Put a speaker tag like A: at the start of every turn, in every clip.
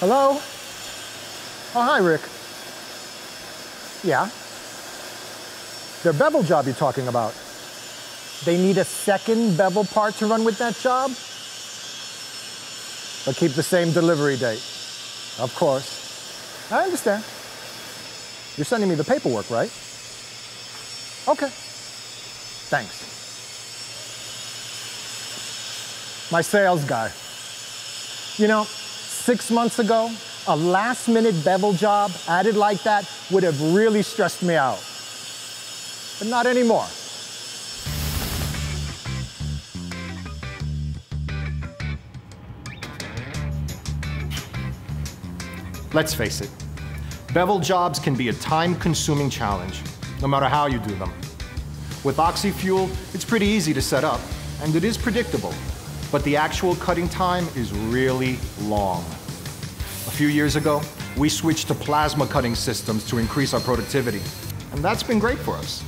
A: Hello? Oh, hi, Rick. Yeah? Their bevel job you're talking about. They need a second bevel part to run with that job? But keep the same delivery date. Of course. I understand. You're sending me the paperwork, right? Okay. Thanks. My sales guy. You know, six months ago, a last minute bevel job added like that would have really stressed me out. But not anymore.
B: Let's face it, bevel jobs can be a time-consuming challenge, no matter how you do them. With OxyFuel, it's pretty easy to set up, and it is predictable, but the actual cutting time is really long. A few years ago, we switched to plasma cutting systems to increase our productivity, and that's been great for us.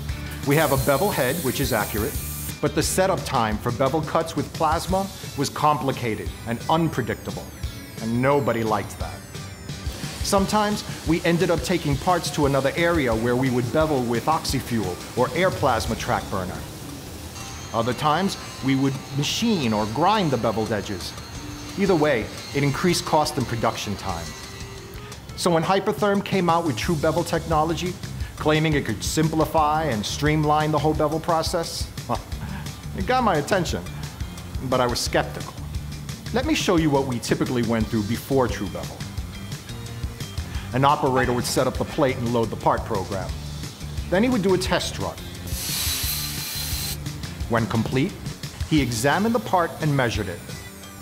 B: We have a bevel head, which is accurate, but the setup time for bevel cuts with plasma was complicated and unpredictable, and nobody liked that. Sometimes we ended up taking parts to another area where we would bevel with oxyfuel or air plasma track burner. Other times, we would machine or grind the beveled edges. Either way, it increased cost and production time. So when Hypertherm came out with True Bevel technology, claiming it could simplify and streamline the whole bevel process, well, it got my attention, but I was skeptical. Let me show you what we typically went through before True Bevel. An operator would set up the plate and load the part program. Then he would do a test run. When complete, he examined the part and measured it.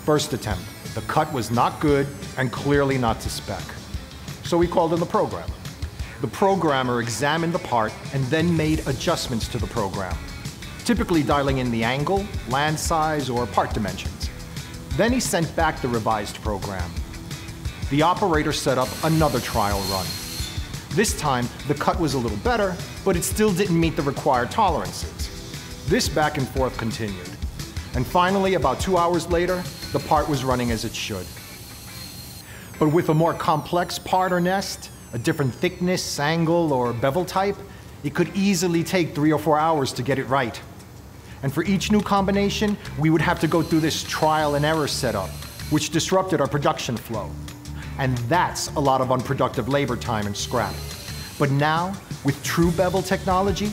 B: First attempt, the cut was not good and clearly not to spec. So he called in the programmer. The programmer examined the part and then made adjustments to the program, typically dialing in the angle, land size, or part dimensions. Then he sent back the revised program the operator set up another trial run. This time, the cut was a little better, but it still didn't meet the required tolerances. This back and forth continued. And finally, about two hours later, the part was running as it should. But with a more complex part or nest, a different thickness, angle, or bevel type, it could easily take three or four hours to get it right. And for each new combination, we would have to go through this trial and error setup, which disrupted our production flow and that's a lot of unproductive labor time and scrap. But now, with true bevel technology,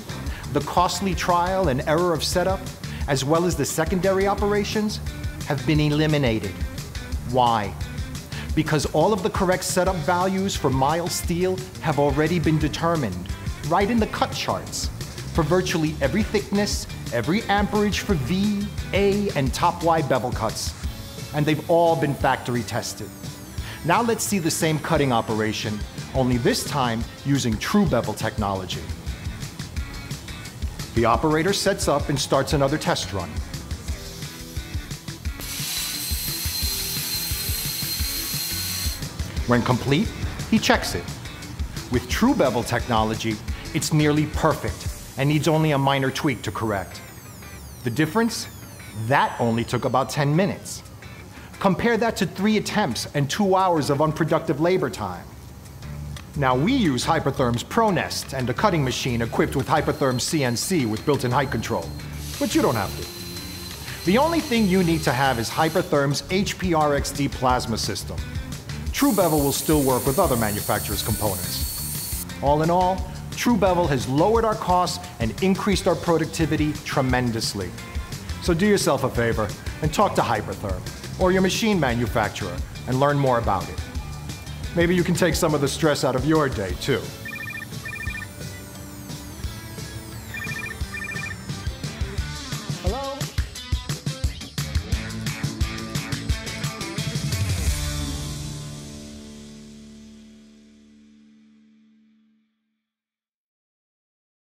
B: the costly trial and error of setup, as well as the secondary operations, have been eliminated. Why? Because all of the correct setup values for mild steel have already been determined, right in the cut charts, for virtually every thickness, every amperage for V, A, and top Y bevel cuts. And they've all been factory tested. Now let's see the same cutting operation, only this time using true bevel technology. The operator sets up and starts another test run. When complete, he checks it. With true bevel technology, it's nearly perfect and needs only a minor tweak to correct. The difference? That only took about 10 minutes. Compare that to three attempts and two hours of unproductive labor time. Now we use Hypertherm's ProNest and a cutting machine equipped with Hypertherm CNC with built-in height control, but you don't have to. The only thing you need to have is Hypertherm's HPRXD plasma system. True Bevel will still work with other manufacturers' components. All in all, True Bevel has lowered our costs and increased our productivity tremendously. So do yourself a favor and talk to Hypertherm or your machine manufacturer and learn more about it. Maybe you can take some of the stress out of your day, too.